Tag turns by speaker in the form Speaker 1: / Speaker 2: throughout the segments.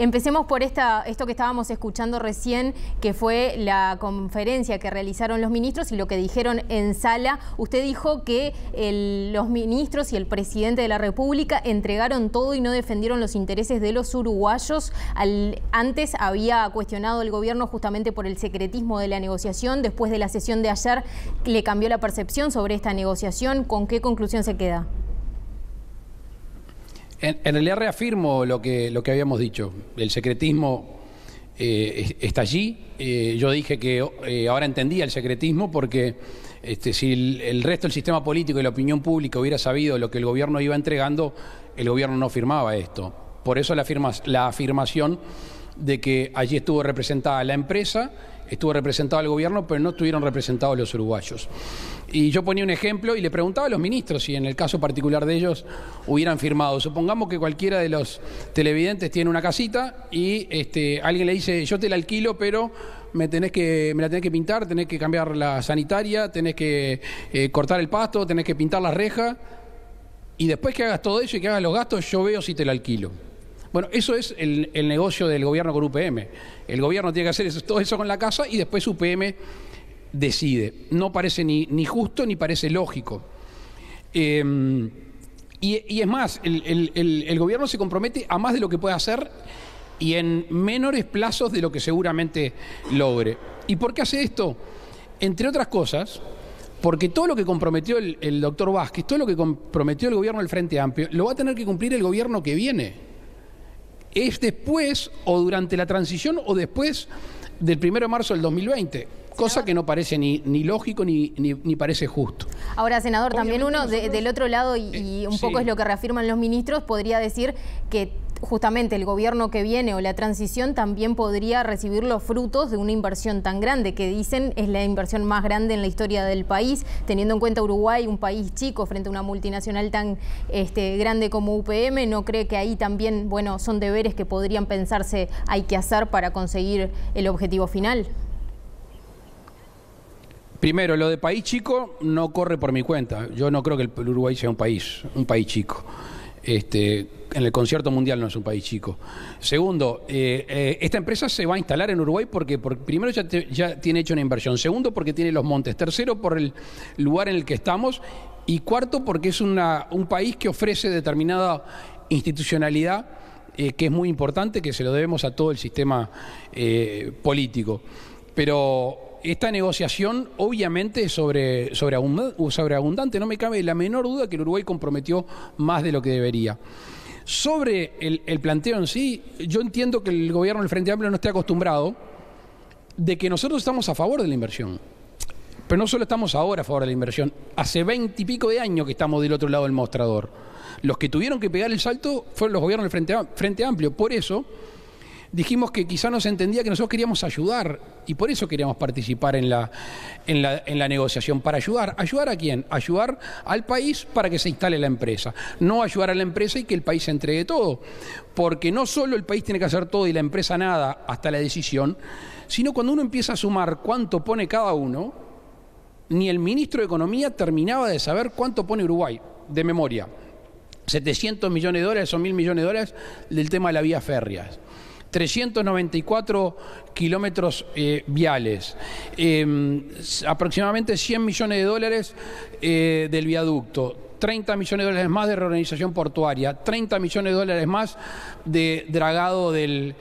Speaker 1: Empecemos por esta, esto que estábamos escuchando recién, que fue la conferencia que realizaron los ministros y lo que dijeron en sala. Usted dijo que los ministros y el presidente de la República entregaron todo y no defendieron los intereses de los uruguayos. antes había cuestionado el gobierno justamente por el secretismo de la negociación. Después de la sesión de ayer, ¿le cambió la percepción sobre esta negociación? ¿Con qué conclusión se queda?
Speaker 2: En, realidad reafirmo lo que, lo que habíamos dicho. El secretismo eh, está allí. Eh, yo dije que eh, ahora entendía el secretismo porque este, si el, resto del sistema político y la opinión pública hubiera sabido lo que el gobierno iba entregando, el gobierno no firmaba esto. Por eso la, la afirmación de que allí estuvo representada la empresa estuvo representado el gobierno, pero no estuvieron representados los uruguayos. Y yo ponía un ejemplo y le preguntaba a los ministros si en el caso particular de ellos hubieran firmado. Supongamos que cualquiera de los televidentes tiene una casita y este, alguien le dice, yo te la alquilo, pero me, tenés que, me la tenés que pintar, tenés que cambiar la sanitaria, tenés que eh, cortar el pasto, tenés que pintar la reja. Y después que hagas todo eso y que hagas los gastos, yo veo si te la alquilo. Bueno, eso es el, negocio del gobierno con UPM. El gobierno tiene que hacer todo eso con la casa y después UPM decide. No parece ni, ni justo ni parece lógico. Em, y, es más, el, gobierno se compromete a más de lo que puede hacer y en menores plazos de lo que seguramente logre. ¿Y por qué hace esto? Entre otras cosas, porque todo lo que comprometió el, el doctor Vázquez, todo lo que comprometió el gobierno del Frente Amplio, lo va a tener que cumplir el gobierno que viene es después o durante la transición o después del 1 de marzo del 2020 cosa que no parece ni, ni lógico ni, ni, parece justo.
Speaker 1: Ahora, senador, también uno del otro lado, y, y un poco es lo que reafirman los ministros, podría decir que justamente el gobierno que viene o la transición también podría recibir los frutos de una inversión tan grande, que dicen es la inversión más grande en la historia del país, teniendo en cuenta Uruguay, un país chico frente a una multinacional tan este, grande como UPM, ¿no cree que ahí también, bueno, son deberes que podrían pensarse hay que hacer para conseguir el objetivo final?
Speaker 2: Primero, lo de país chico no corre por mi cuenta. Yo no creo que el Uruguay sea un país, un país chico. Este, en el concierto mundial no es un país chico. Segundo, eh, eh, esta empresa se va a instalar en Uruguay porque, primero ya, tiene hecho una inversión. Segundo, porque tiene los montes. Tercero, por el lugar en el que estamos. Y cuarto, porque es un país que ofrece determinada institucionalidad eh, que es muy importante, que se lo debemos a todo el sistema político. Pero esta negociación obviamente sobre, sobre, abundante, no me cabe la menor duda que el Uruguay comprometió más de lo que debería. Sobre el, planteo en sí, yo entiendo que el gobierno del Frente Amplio no esté acostumbrado de que nosotros estamos a favor de la inversión. Pero no solo estamos ahora a favor de la inversión, hace veinte y pico de años que estamos del otro lado del mostrador. Los que tuvieron que pegar el salto fueron los gobiernos del Frente, Frente Amplio. Por eso, dijimos que quizá no se entendía que nosotros queríamos ayudar y por eso queríamos participar en la, en la, en la negociación, para ayudar. ¿Ayudar a quién? Ayudar al país para que se instale la empresa, no ayudar a la empresa y que el país se entregue todo, porque no solo el país tiene que hacer todo y la empresa nada hasta la decisión, sino cuando uno empieza a sumar cuánto pone cada uno, ni el ministro de Economía terminaba de saber cuánto pone Uruguay, de memoria. 700 millones de dólares o mil millones de dólares del tema de la vía férrea. 394 kilómetros eh, viales, em, aproximadamente 100 millones de dólares eh, del viaducto, 30 millones de dólares más de reorganización portuaria, 30 millones de dólares más de dragado del,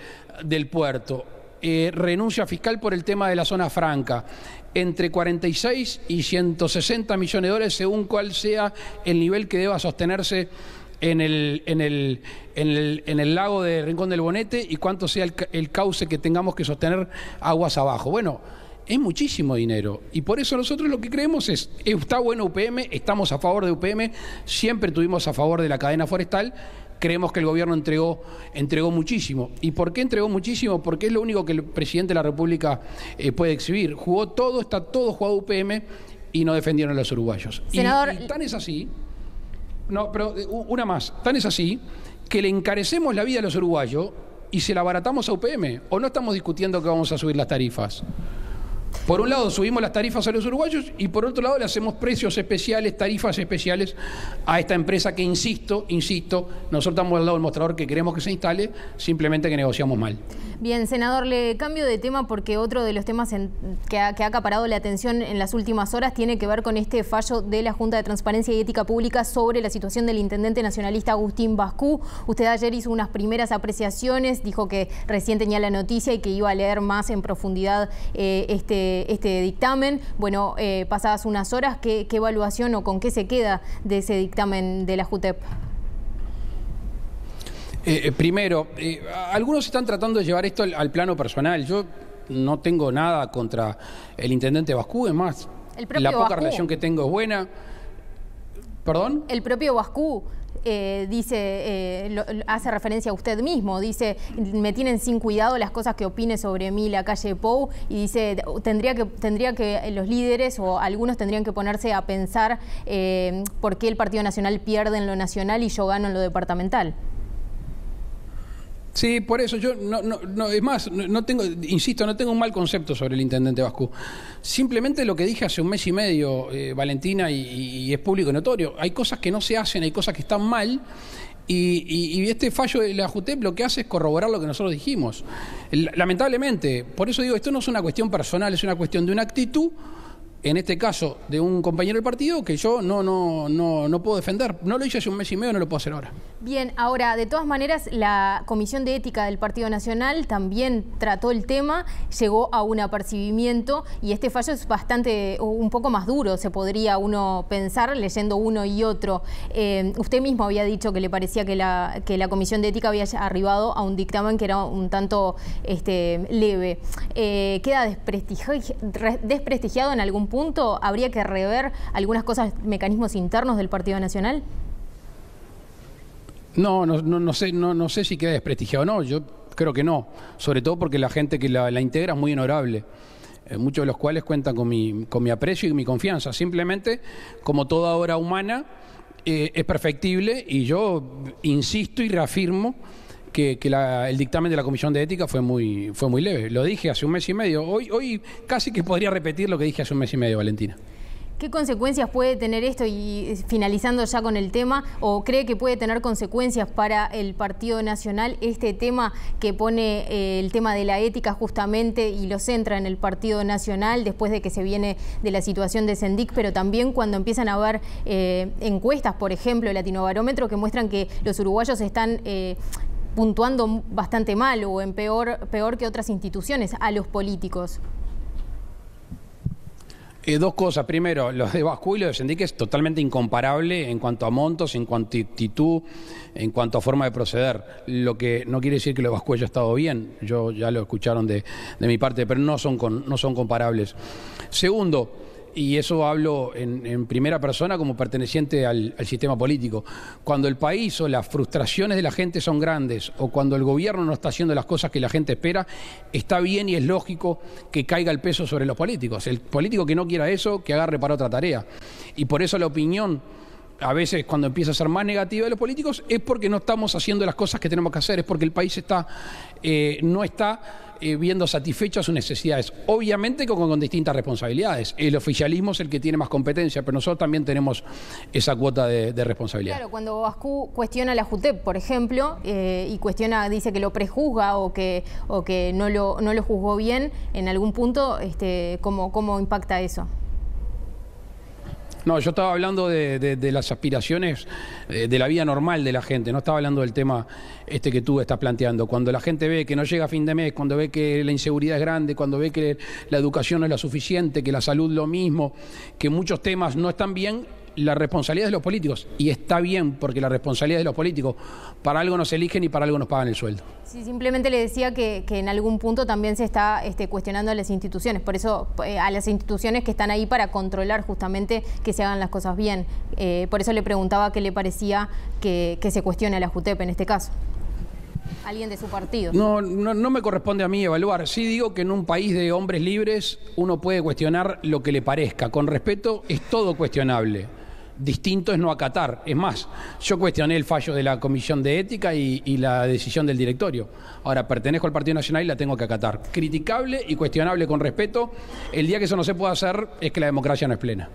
Speaker 2: puerto, eh, renuncia fiscal por el tema de la zona franca, entre 46 y 160 millones de dólares según cuál sea el nivel que deba sostenerse en el, en el, en el, en el lago de Rincón del Bonete y cuánto sea el, cauce que tengamos que sostener aguas abajo. Bueno, es muchísimo dinero. Y por eso nosotros lo que creemos es, está bueno UPM, estamos a favor de UPM, siempre estuvimos a favor de la cadena forestal, creemos que el gobierno entregó, entregó muchísimo. ¿Y por qué entregó muchísimo? Porque es lo único que el presidente de la República eh, puede exhibir. Jugó todo, está todo jugado UPM y no defendieron a los uruguayos. y tan es así no, pero eh, una más. Tan es así que le encarecemos la vida a los uruguayos y se la abaratamos a UPM. ¿O no estamos discutiendo que vamos a subir las tarifas? Por un lado subimos las tarifas a los uruguayos y por otro lado le hacemos precios especiales, tarifas especiales a esta empresa que, insisto, insisto, nosotros estamos al lado del mostrador que queremos que se instale, simplemente que negociamos mal.
Speaker 1: Bien, senador, le cambio de tema porque otro de los temas que, ha, acaparado la atención en las últimas horas tiene que ver con este fallo de la Junta de Transparencia y Ética Pública sobre la situación del intendente nacionalista Agustín Bascú. Usted ayer hizo unas primeras apreciaciones, dijo que recién tenía la noticia y que iba a leer más en profundidad eh, este, este dictamen. Bueno, eh, pasadas unas horas, ¿qué, ¿qué evaluación o con qué se queda de ese dictamen de la JUTEP?
Speaker 2: Eh, eh, primero, eh, algunos están tratando de llevar esto al, plano personal. Yo no tengo nada contra el intendente Bascú, es más, la poca relación que tengo es buena. ¿Perdón?
Speaker 1: El propio Bascú dice, hace referencia a usted mismo, dice, me tienen sin cuidado las cosas que opine sobre mí la calle Pou y dice, tendría que, tendría que los líderes o algunos tendrían que ponerse a pensar por qué el Partido Nacional pierde en lo nacional y yo gano en lo departamental.
Speaker 2: Sí, por eso yo no, no, es más, no, tengo, insisto, no tengo un mal concepto sobre el intendente Vasco. Simplemente lo que dije hace un mes y medio, eh, Valentina, y, es público y notorio. Hay cosas que no se hacen, hay cosas que están mal. Y, y, este fallo de la JUTEP lo que hace es corroborar lo que nosotros dijimos. Lamentablemente, por eso digo, esto no es una cuestión personal, es una cuestión de una actitud en este caso de un compañero del partido que yo no, no, no, no puedo defender. No lo hice hace un mes y medio, no lo puedo hacer ahora.
Speaker 1: Bien, ahora, de todas maneras, la Comisión de Ética del Partido Nacional también trató el tema, llegó a un apercibimiento y este fallo es bastante, un poco más duro, se podría uno pensar leyendo uno y otro. Eh, usted mismo había dicho que le parecía que la, que la Comisión de Ética había arribado a un dictamen que era un tanto este, leve. Eh, ¿Queda desprestigiado en algún punto habría que rever algunas cosas, mecanismos internos del Partido Nacional?
Speaker 2: No, no, no, sé, no, no sé si queda desprestigiado o no. Yo creo que no. Sobre todo porque la gente que la, integra es muy honorable. Eh, muchos de los cuales cuentan con mi, con mi aprecio y mi confianza. Simplemente, como toda obra humana, eh, es perfectible y yo insisto y reafirmo que, el dictamen de la Comisión de Ética fue muy, fue muy leve. Lo dije hace un mes y medio. Hoy, hoy casi que podría repetir lo que dije hace un mes y medio, Valentina.
Speaker 1: ¿Qué consecuencias puede tener esto y finalizando ya con el tema, o cree que puede tener consecuencias para el Partido Nacional este tema que pone eh, el tema de la ética justamente y lo centra en el Partido Nacional después de que se viene de la situación de Sendic, pero también cuando empiezan a haber eh, encuestas, por ejemplo, Latinobarómetro, que muestran que los uruguayos están eh, puntuando bastante mal o en peor, peor que otras instituciones a los políticos?
Speaker 2: Eh, dos cosas. Primero, los de Bascu y los de Sendique es totalmente incomparable en cuanto a montos, en cuanto a actitud, en cuanto a forma de proceder. Lo que no quiere decir que los de Bascu haya estado bien, yo ya lo escucharon de, de mi parte, pero no son, no son comparables. Segundo, y eso hablo en, primera persona como perteneciente al, sistema político. Cuando el país o las frustraciones de la gente son grandes o cuando el gobierno no está haciendo las cosas que la gente espera, está bien y es lógico que caiga el peso sobre los políticos. El político que no quiera eso, que agarre para otra tarea. Y por eso la opinión a veces cuando empieza a ser más negativa de los políticos es porque no estamos haciendo las cosas que tenemos que hacer, es porque el país eh, no está eh, viendo satisfechas sus necesidades. Obviamente con, distintas responsabilidades. El oficialismo es el que tiene más competencia, pero nosotros también tenemos esa cuota de, responsabilidad.
Speaker 1: Claro, cuando Bascú cuestiona la JUTEP, por ejemplo, eh, y cuestiona, dice que lo prejuzga o que, o que no, lo, juzgó bien, en algún punto, este, ¿cómo, cómo impacta eso?
Speaker 2: No, yo estaba hablando de, las aspiraciones eh, de la vida normal de la gente, no estaba hablando del tema este que tú estás planteando. Cuando la gente ve que no llega a fin de mes, cuando ve que la inseguridad es grande, cuando ve que la educación no es la suficiente, que la salud lo mismo, que muchos temas no están bien, la responsabilidad de los políticos. Y está bien, porque la responsabilidad de los políticos, para algo nos eligen y para algo nos pagan el sueldo.
Speaker 1: Sí, simplemente le decía que, en algún punto también se está este, cuestionando a las instituciones, por eso eh, a las instituciones que están ahí para controlar justamente que se hagan las cosas bien. Eh, por eso le preguntaba qué le parecía que, se cuestione a la JUTEP en este caso alguien de su partido.
Speaker 2: No, no, no, me corresponde a mí evaluar. Sí digo que en un país de hombres libres uno puede cuestionar lo que le parezca. Con respeto es todo cuestionable Distinto es no acatar. Es más, yo cuestioné el fallo de la Comisión de Ética y, y, la decisión del directorio. Ahora, pertenezco al Partido Nacional y la tengo que acatar. Criticable y cuestionable con respeto. El día que eso no se pueda hacer es que la democracia no es plena.